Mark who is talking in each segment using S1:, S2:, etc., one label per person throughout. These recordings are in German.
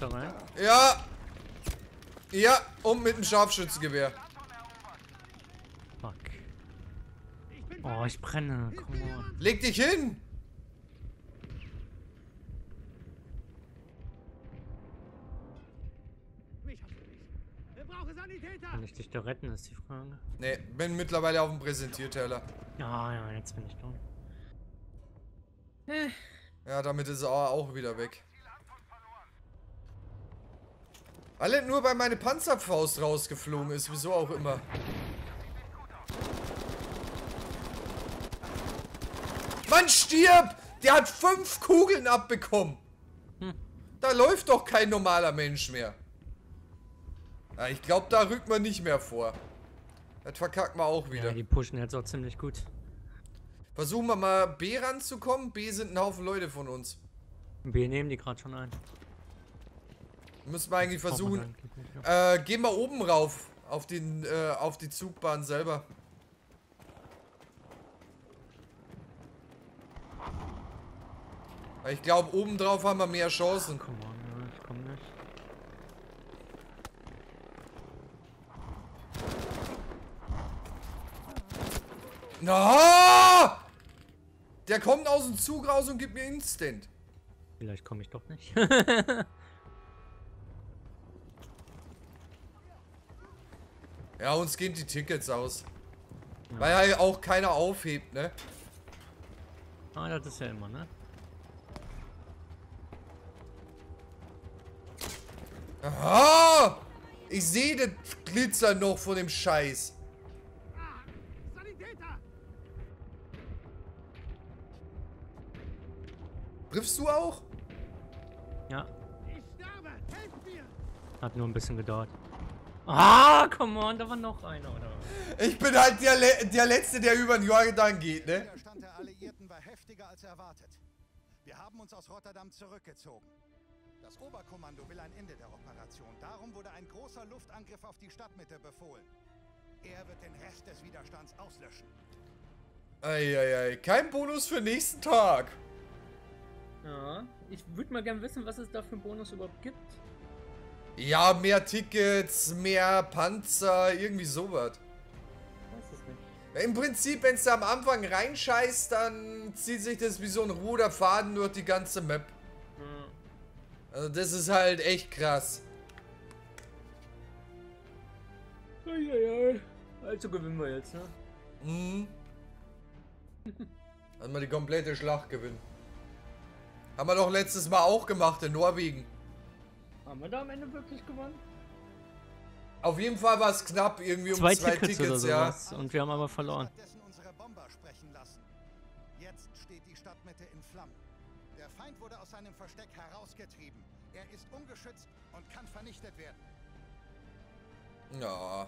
S1: Fenster rein.
S2: Ja! Ja, und mit dem Scharfschützengewehr.
S1: Fuck. Oh, ich brenne. Komm on.
S2: Leg dich hin!
S1: Kann ich dich da retten, ist die Frage.
S2: Ne, bin mittlerweile auf dem Präsentierteller.
S1: Ja, ja, jetzt bin ich da.
S2: Ja, damit ist er auch wieder weg. Alle nur, weil meine Panzerfaust rausgeflogen ist, wieso auch immer. Mann, stirb! Der hat fünf Kugeln abbekommen.
S1: Hm.
S2: Da läuft doch kein normaler Mensch mehr. Ja, ich glaube, da rückt man nicht mehr vor. Das verkackt man auch wieder.
S1: Ja, die pushen jetzt auch ziemlich gut.
S2: Versuchen wir mal B ranzukommen. B sind ein Haufen Leute von uns.
S1: Wir nehmen die gerade schon ein.
S2: Müssen wir eigentlich versuchen. Äh, gehen wir oben rauf. Auf, den, äh, auf die Zugbahn selber. Weil Ich glaube, oben drauf haben wir mehr Chancen.
S1: Komm on, ich komm nicht.
S2: Na! Der kommt aus dem Zug raus und gibt mir Instant.
S1: Vielleicht komme ich doch nicht.
S2: Ja, uns gehen die Tickets aus. Weil ja auch keiner aufhebt, ne?
S1: ah, das ist ja immer, ne?
S2: Aha! Ich sehe den Glitzer noch von dem Scheiß. Triffst du auch?
S1: Ja. Hat nur ein bisschen gedauert. Ah, come on, da war noch einer, oder?
S2: Ich bin halt der, Le der Letzte, der über den Jordan geht, ne?
S3: Der Widerstand der Alliierten war heftiger als erwartet. Wir haben uns aus Rotterdam zurückgezogen. Das Oberkommando will ein Ende der Operation. Darum wurde ein großer Luftangriff auf die Stadtmitte befohlen. Er wird den Rest des Widerstands auslöschen.
S2: Eieiei, kein Bonus für nächsten Tag.
S1: Ja, ich würde mal gerne wissen, was es da für einen Bonus überhaupt gibt.
S2: Ja, mehr Tickets, mehr Panzer, irgendwie sowas.
S1: Weiß es nicht.
S2: Im Prinzip, wenn du am Anfang reinscheißt, dann zieht sich das wie so ein roter Faden durch die ganze Map.
S1: Ja.
S2: Also das ist halt echt krass.
S1: Also gewinnen wir jetzt, ne?
S2: Mhm. Also mal die komplette Schlacht gewinnen. Haben wir doch letztes Mal auch gemacht in Norwegen.
S1: Haben wir da am Ende wirklich gewonnen?
S2: Auf jeden Fall war es knapp, irgendwie um
S1: Zwei,
S2: zwei,
S1: Tickets,
S2: Tickets,
S1: oder
S2: ja.
S1: sowas. Und wir haben aber verloren.
S3: Stattdessen unsere Bomber sprechen lassen. Jetzt steht die Stadtmitte in Flammen. Der Feind wurde aus seinem Versteck herausgetrieben. Er ist ungeschützt und kann vernichtet werden.
S2: Ja.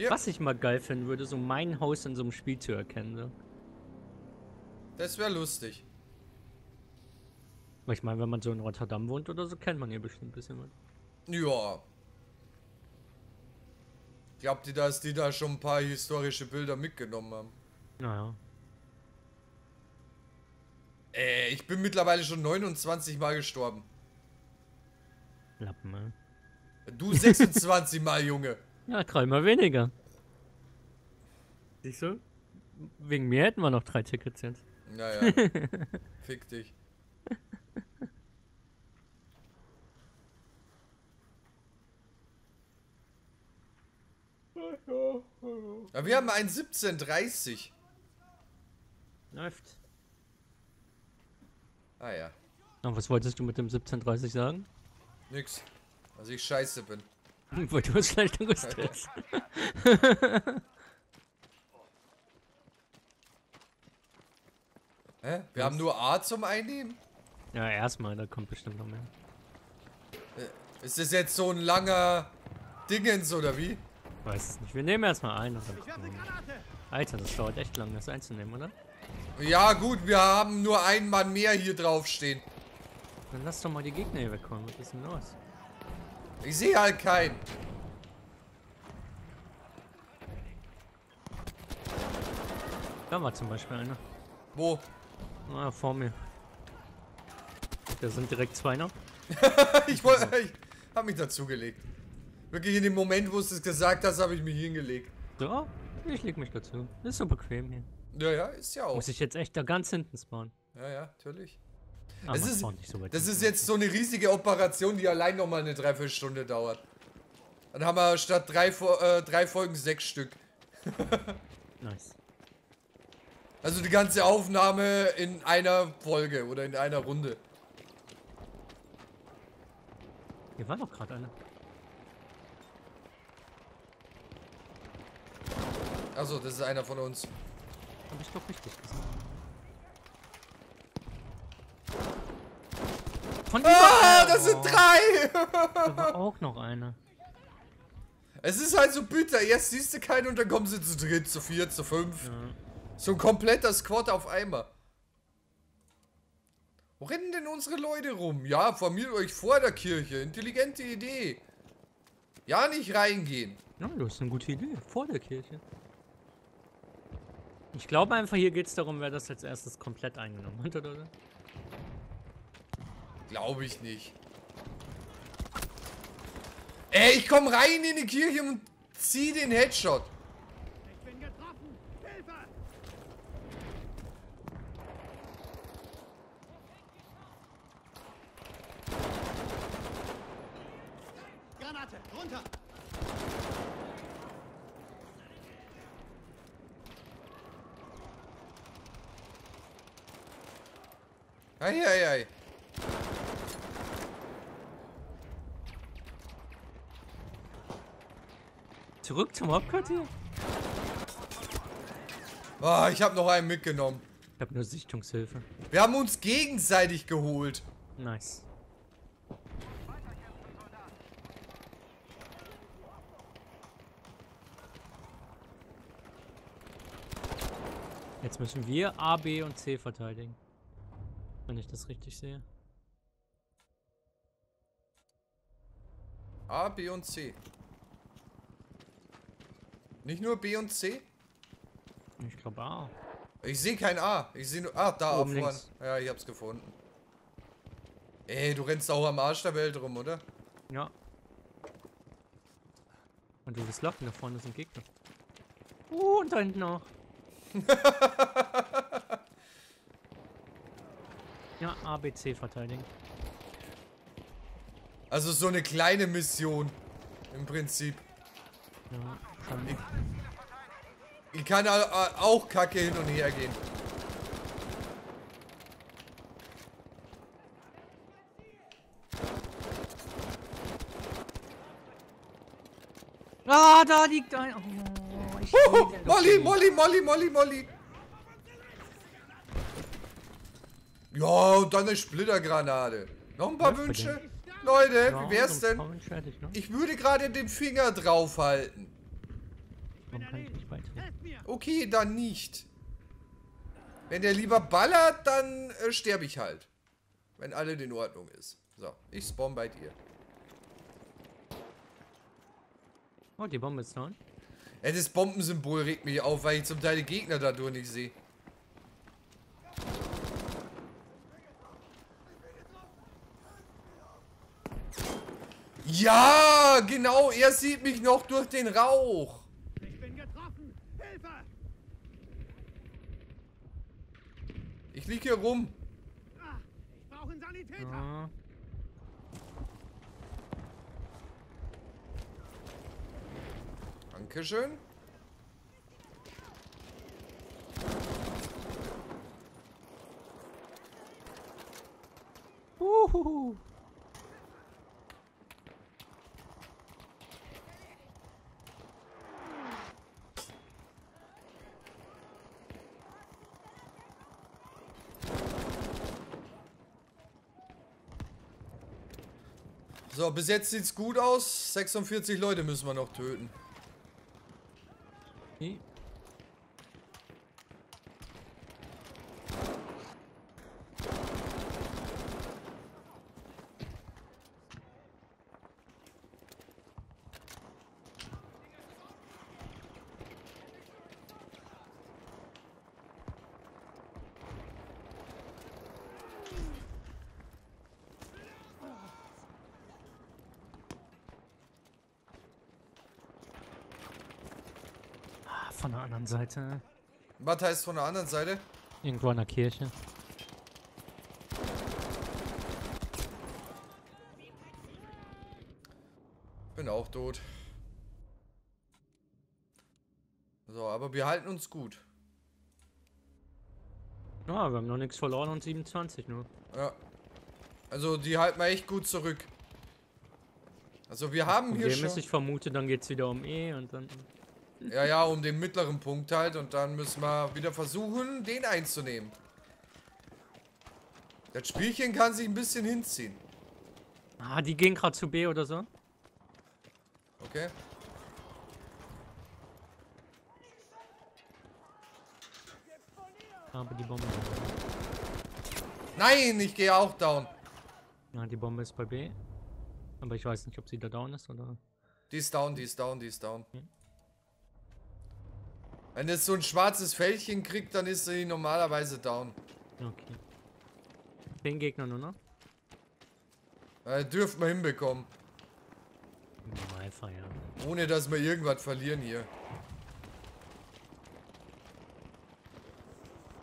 S2: Ja,
S1: Was ich mal geil finden würde, so mein Haus in so einem Spiel zu erkennen. So.
S2: das wäre lustig.
S1: Ich meine, wenn man so in Rotterdam wohnt oder so, kennt man hier bestimmt ein bisschen was.
S2: Ja. Glaubt ihr, dass die da schon ein paar historische Bilder mitgenommen haben?
S1: Naja.
S2: Äh, ich bin mittlerweile schon 29 Mal gestorben.
S1: Lappen, ne?
S2: Du 26 Mal, Junge.
S1: Ja, dreimal weniger. Siehst du? Wegen mir hätten wir noch drei Tickets jetzt.
S2: Naja. Fick dich. Ja, wir haben ein 1730.
S1: Läuft.
S2: Ah ja,
S1: Na, was wolltest du mit dem 1730 sagen?
S2: nix. Also ich scheiße bin.
S1: Weil du hast schlecht angestellt.
S2: Hä? Wir haben nur A zum Einnehmen?
S1: ja, erstmal, da kommt bestimmt noch mehr.
S2: Ist das jetzt so ein langer Dingens oder wie?
S1: Weiß es nicht. Wir nehmen erstmal ein. und dann- Alter, das dauert echt lang, das einzunehmen, oder?
S2: Ja gut, wir haben nur einen Mann mehr hier draufstehen.
S1: Dann lass doch mal die Gegner hier wegkommen. Was ist denn los?
S2: Ich sehe halt keinen.
S1: Da war zum Beispiel einer.
S2: Wo?
S1: Ah, vor mir. Da sind direkt zwei noch.
S2: ich wollte, ich habe mich dazugelegt. Wirklich in dem Moment, wo du es gesagt hast, habe ich mich hingelegt.
S1: Ja, ich leg mich dazu. Ist so bequem hier.
S2: Ja, ja, ist ja auch.
S1: Muss ich jetzt echt da ganz hinten spawnen.
S2: Ja, ja, natürlich.
S1: Ah,
S2: Es ist,
S1: so
S2: das ist jetzt so eine riesige Operation, die allein nochmal eine Dreiviertelstunde dauert. Dann haben wir statt drei, äh, drei Folgen sechs Stück.
S1: Nice.
S2: Also die ganze Aufnahme in einer Folge oder in einer Runde.
S1: Hier war doch gerade einer.
S2: Also, das ist einer von uns.
S1: Hab ich doch richtig gesagt. Von
S2: Ah,
S1: überall!
S2: das sind
S1: Oh,
S2: drei!
S1: Da war auch noch einer.
S2: Es ist halt so bitter. Erst siehst du keinen und dann kommen sie zu dritt, zu vier, zu fünf.
S1: Ja.
S2: So ein kompletter Squad auf einmal. Wo rennen denn unsere Leute rum? Ja, formiert euch vor der Kirche. Intelligente Idee. Ja, nicht reingehen.
S1: Ja, das ist eine gute Idee. Vor der Kirche. Ich glaube einfach, hier geht es darum, wer das als erstes komplett eingenommen hat, oder?
S2: Glaube ich nicht. Ey, ich komm rein in die Kirche und zieh den Headshot.
S3: Ich bin getroffen! Hilfe! Granate, runter!
S2: Ei, ei, ei.
S1: Zurück zum Hauptquartier?
S2: Ah, ich habe noch einen mitgenommen.
S1: Ich habe nur Sichtungshilfe.
S2: Wir haben uns gegenseitig geholt.
S1: Nice. Jetzt müssen wir A, B und C verteidigen. Wenn ich das richtig sehe.
S2: A, B und C. Nicht nur B und C?
S1: Ich glaube A.
S2: Ich sehe kein A. Ich sehe nur. Ah, da
S1: Oben
S2: vorne.
S1: links.
S2: Ja, ich hab's gefunden. Ey, du rennst auch am Arsch der Welt rum, oder?
S1: Ja. Und du bist locken, da vorne sind Gegner. Uh, und da hinten auch. ja, A, B, C verteidigen.
S2: Also so eine kleine Mission. Im Prinzip.
S1: Ja, schon.
S2: Ich kann au- auch kacke hin und her gehen.
S1: Ah, da liegt ein. Oh, ich
S2: Huhu, Molly. Molly, Molly, Molly, Molly. Ja, und dann eine Splittergranate. Noch ein paar Wünsche? Leute,
S1: Ja,
S2: wie wär's denn?
S1: Ich noch.
S2: Ich würde gerade den Finger draufhalten.
S1: Warum kann ich nicht weiter?
S3: Helft mir!
S2: Okay, dann nicht. Wenn der lieber ballert, dann äh, sterbe ich halt. Wenn alles in Ordnung ist. So, ich spawn bei dir.
S1: Oh, die Bombe ist down.
S2: Ja, das Bombensymbol regt mich auf, weil ich zum Teil die Gegner dadurch nicht sehe. Ja, genau, er sieht mich noch durch den Rauch.
S3: Ich bin getroffen! Hilfe!
S2: Ich lieg hier rum.
S3: Ah, ich brauche einen Sanitäter!
S1: Ja.
S2: Dankeschön.
S1: Uhuhu.
S2: Bis jetzt sieht's gut aus. 46 Leute müssen wir noch töten.
S1: Nee. Von der anderen Seite.
S2: Was heißt von der anderen Seite?
S1: Irgendwo an der Kirche.
S2: Bin auch tot. So, aber wir halten uns gut.
S1: Ja, wir haben noch nichts verloren und 27 nur.
S2: Ja. Also die halten wir echt gut zurück. Also wir haben hier
S1: Problem ist,
S2: schon...
S1: ich vermute, dann geht's wieder um E und dann.
S2: Ja, ja, um den mittleren Punkt halt. Und dann müssen wir wieder versuchen, den einzunehmen. Das Spielchen kann sich ein bisschen hinziehen.
S1: Ah, die gehen gerade zu B oder so.
S2: Okay?
S1: Aber die Bombe.
S2: Nein, ich gehe auch down.
S1: Ja, die Bombe ist bei B. Aber ich weiß nicht, ob sie da down ist oder.
S2: Die ist down, die ist down, die ist down.
S1: Hm.
S2: Wenn es so ein schwarzes Fältchen kriegt, dann ist sie normalerweise down.
S1: Okay. Zehn Gegner nur noch.
S2: Äh, dürften wir hinbekommen.
S1: Normalfall, ja.
S2: Ohne dass wir irgendwas verlieren hier.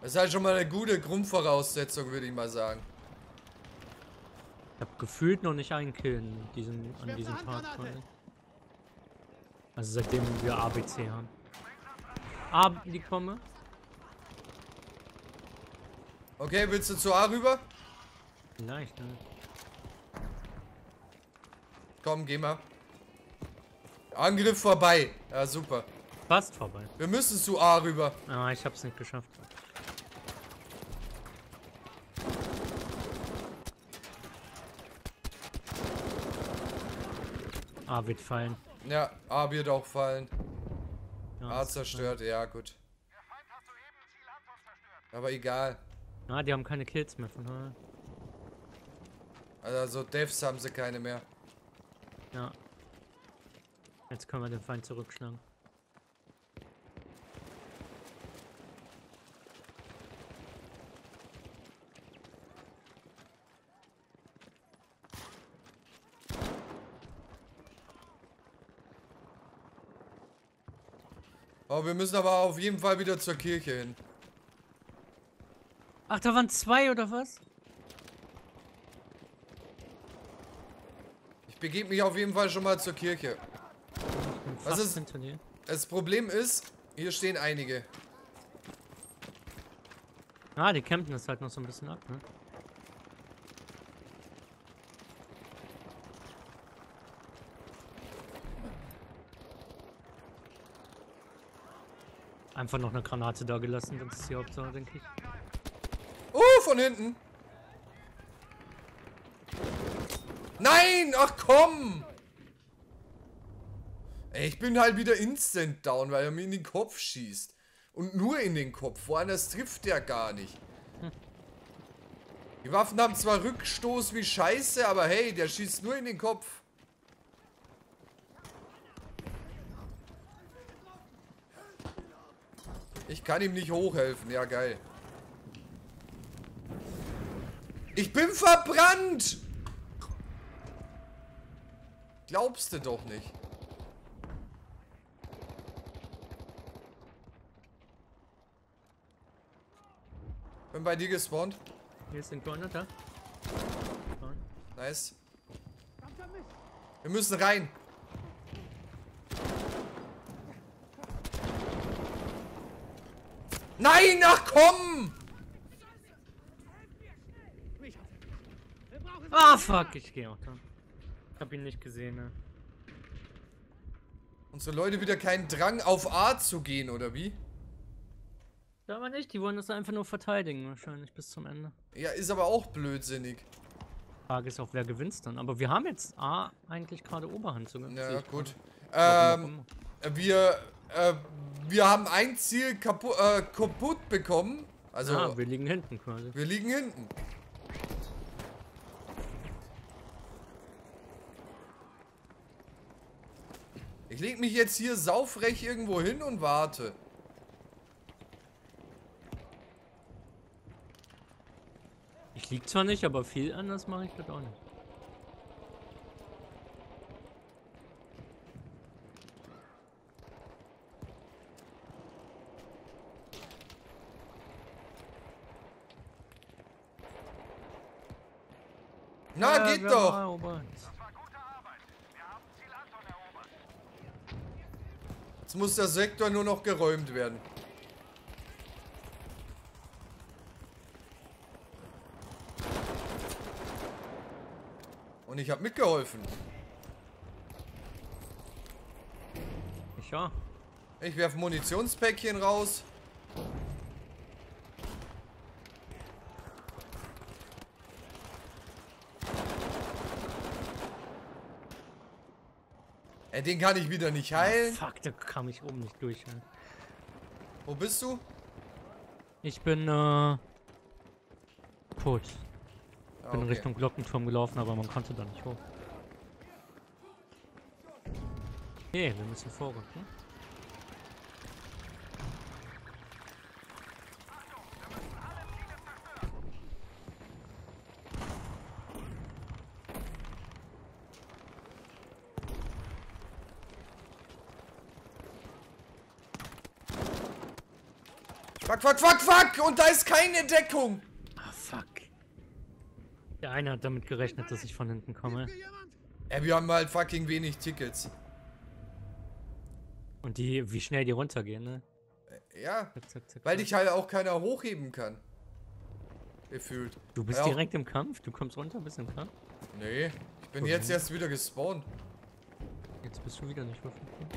S2: Das ist halt schon mal eine gute Grundvoraussetzung, würde ich mal sagen.
S1: Ich hab gefühlt noch nicht einen Kill in diesem, an diesem Tag. quasi. Also seitdem wir ABC haben. A, die komme.
S2: Okay, willst du zu A rüber?
S1: Vielleicht, ne?
S2: Komm, geh mal. Angriff vorbei. Ja, super.
S1: Fast vorbei.
S2: Wir müssen zu A rüber.
S1: Ah, ich hab's nicht geschafft. A wird fallen.
S2: Ja, A wird auch fallen.
S1: Ja,
S2: A
S1: ist-
S2: zerstört, ja gut. Aber egal.
S1: Ah, die haben keine Kills mehr von daher.
S2: Also Devs haben sie keine mehr.
S1: Ja. Jetzt können wir den Feind zurückschlagen.
S2: Aber wir müssen aber auf jeden Fall wieder zur Kirche hin.
S1: Ach, da waren zwei oder was?
S2: Ich begebe mich auf jeden Fall schon mal zur Kirche. Was ist-. Das Problem ist, hier stehen einige.
S1: Ah, die campen das halt noch so ein bisschen ab, ne? Einfach noch eine Granate da gelassen, das ist die Hauptsache, denke ich.
S2: Oh, von hinten. Nein, ach komm. Ey, ich bin halt wieder instant down, weil er mir in den Kopf schießt. Und nur in den Kopf. Woanders trifft der gar nicht. Die Waffen haben zwar Rückstoß wie Scheiße, aber hey, der schießt nur in den Kopf. Ich kann ihm nicht hochhelfen. Ja, geil. Ich bin verbrannt! Glaubst du doch nicht. Bin bei dir gespawnt.
S1: Hier ist ein Corner da.
S2: Nice. Wir müssen rein. Nein, ach komm!
S1: Ah, fuck, ich gehe auch da. Ich hab ihn nicht gesehen, ne?
S2: Unsere Leute wieder keinen Drang auf A zu gehen, oder wie?
S1: Ja, aber nicht, die wollen das einfach nur verteidigen, wahrscheinlich bis zum Ende.
S2: Ja, ist aber auch blödsinnig.
S1: Frage ist auch, wer gewinnt dann. Aber wir haben jetzt A eigentlich gerade Oberhand sogar.
S2: Ja, gut. Ähm, wir, äh, wir haben ein Ziel kapu äh, kaputt bekommen. Also,
S1: ah, wir liegen hinten quasi.
S2: wir liegen hinten. Ich leg mich jetzt hier saufrech irgendwo hin und warte.
S1: Ich lieg zwar nicht, aber viel anders mache ich das auch nicht.
S2: Na,
S1: Äh,
S2: geht doch.
S1: erobert.
S2: Jetzt muss der Sektor nur noch geräumt werden. Und ich habe mitgeholfen.
S1: Ich ja.
S2: Ich werf Munitionspäckchen raus. Ey, den kann ich wieder nicht heilen.
S1: Fuck, da kam ich oben nicht durch. Ne?
S2: Wo bist du?
S1: Ich bin, äh... tot.
S2: Ah,
S1: bin
S2: okay.
S1: Richtung Glockenturm gelaufen, aber man konnte da nicht hoch. Okay, wir müssen vorrücken.
S2: Fuck, fuck, fuck, fuck! Und da ist keine Deckung!
S1: Ah, fuck. Der eine hat damit gerechnet, dass ich von hinten komme.
S2: Ey, wir haben halt fucking wenig Tickets.
S1: Und die, wie schnell die runtergehen, ne?
S2: Ja,
S1: Zack, zack, zack,
S2: weil dich halt auch keiner hochheben kann. Gefühlt.
S1: Du bist
S2: Ja, auch-
S1: direkt im Kampf? Du kommst runter, bist im Kampf?
S2: Nee, ich bin
S1: Okay.
S2: jetzt erst wieder gespawnt.
S1: Jetzt bist du wieder nicht verfügbar.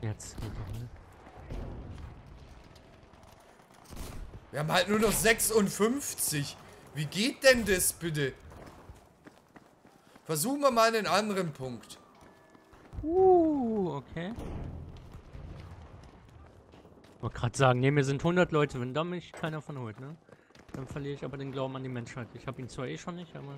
S1: Jetzt. wieder,
S2: Wir haben halt nur noch 56. Wie geht denn das bitte? Versuchen wir mal einen anderen Punkt.
S1: Uh, okay. Ich wollte gerade sagen, ne, mir sind 100 Leute, wenn da mich keiner von holt, ne? Dann verliere ich aber den Glauben an die Menschheit. Ich habe ihn zwar eh schon nicht, aber